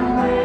somewhere.